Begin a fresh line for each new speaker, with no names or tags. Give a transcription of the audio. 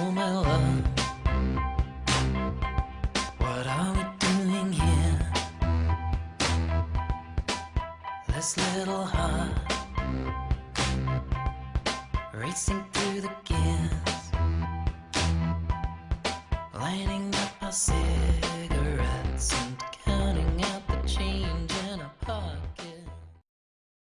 Oh my love What are we doing here? This little heart Racing through the gears Lighting up our sails